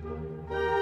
Música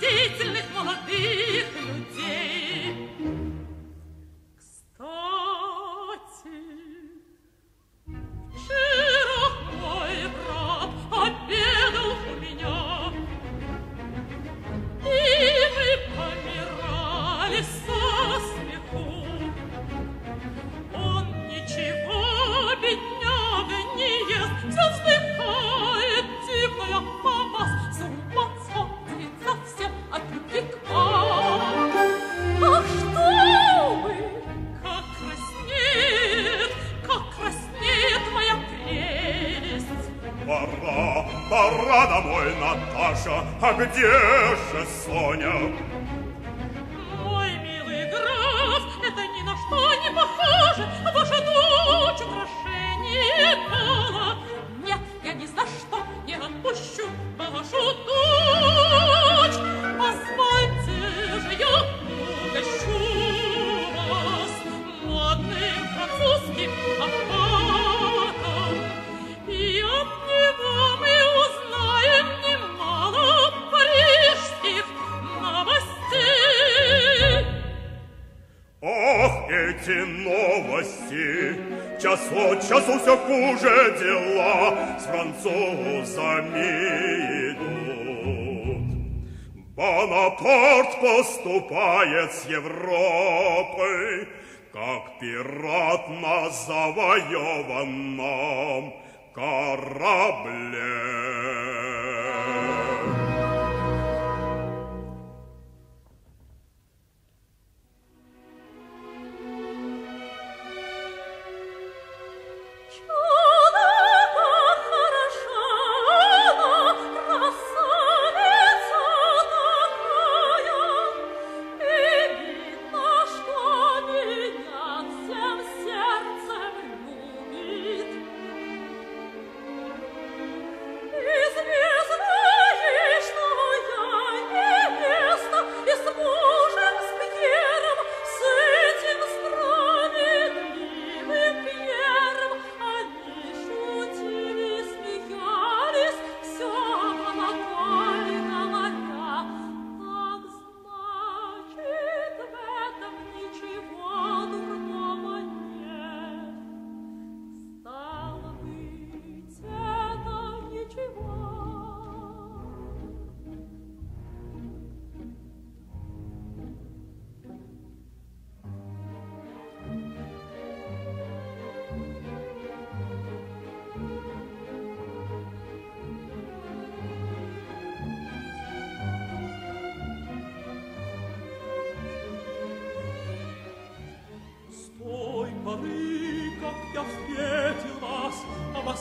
деятельных молодых. А где же Соня? Мой милый граф, это ни на что не похоже. Ваша дочь украшение дала. Нет, я ни за что не отпущу вашу дочь. Позвольте же я угощу вас модным французским эти новости. Час от часу все хуже дела с французами идут. Бонапарт поступает с Европой, как пират на завоеванном корабле.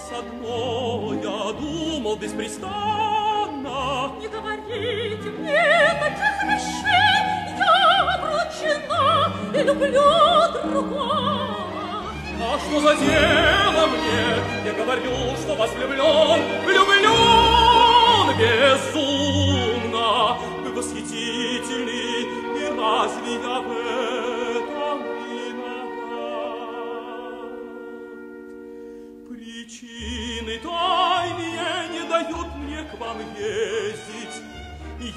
вас одно я думал беспрестанно. Не говорите мне таких вещей, я обручена и люблю другого. А что за дело мне? Я говорю, что вас влюблен, влюблен безумно. Вы восхитительны, и разве я в этом? Причины тайные не дают мне к вам ездить,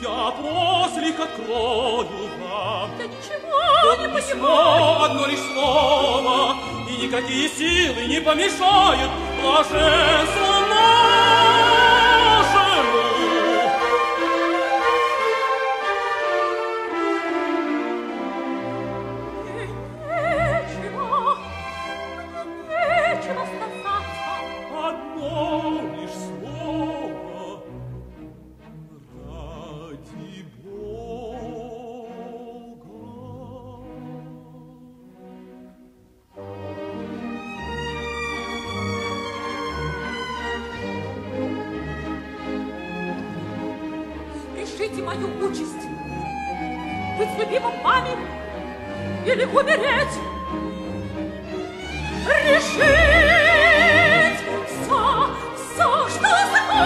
я после их открою вам. Я ничего Вот не понимаю. одно лишь слово, и никакие силы не помешают блаженству Решите мою участь. Быть любимым вами или умереть. Решить все, все, что захочет.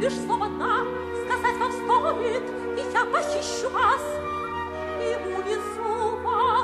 Лишь слово «да» сказать вам стоит, и я похищу вас и увезу вас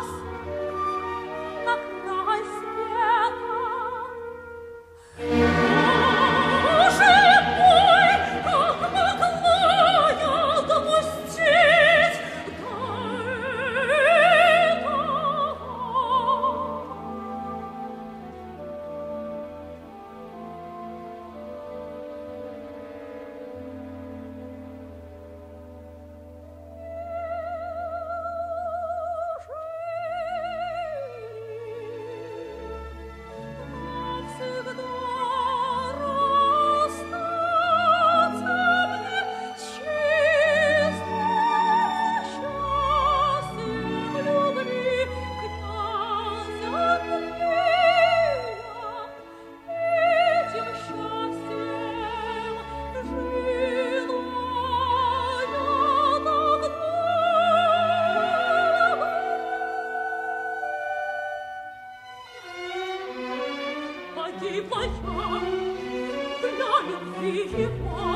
一句话。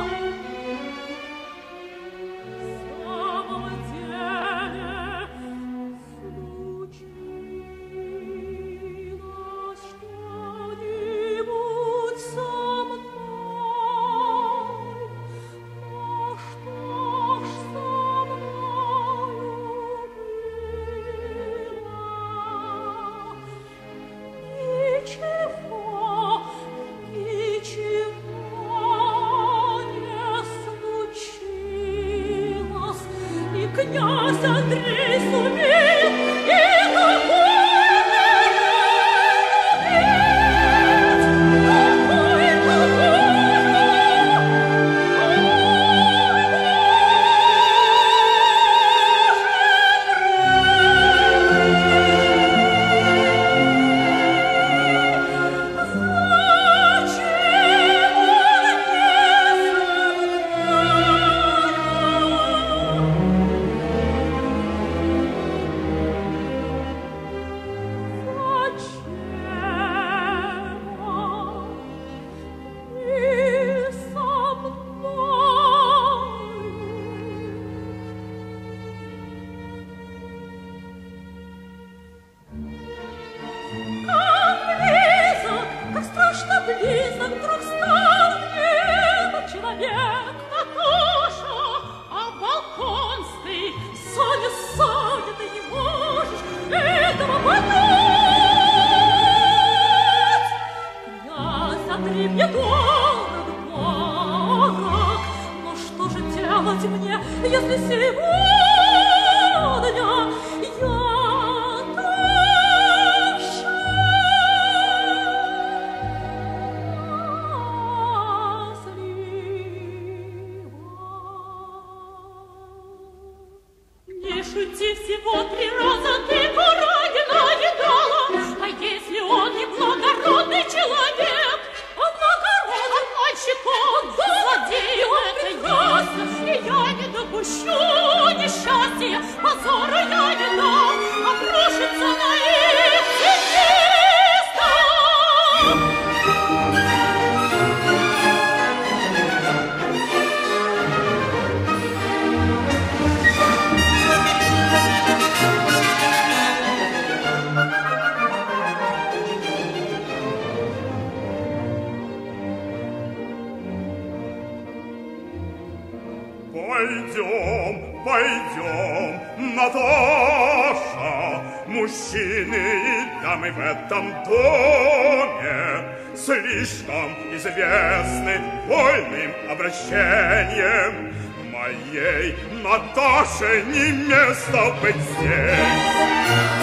Andrei шути всего три раза ты Курагина едала, а если он не благородный человек, благородный мальчик он, злодей, это ясно, и я не допущу несчастья, Пойдем, пойдем, Наташа, мужчины и дамы в этом доме слишком известны вольным обращением. Моей Наташе не место быть здесь.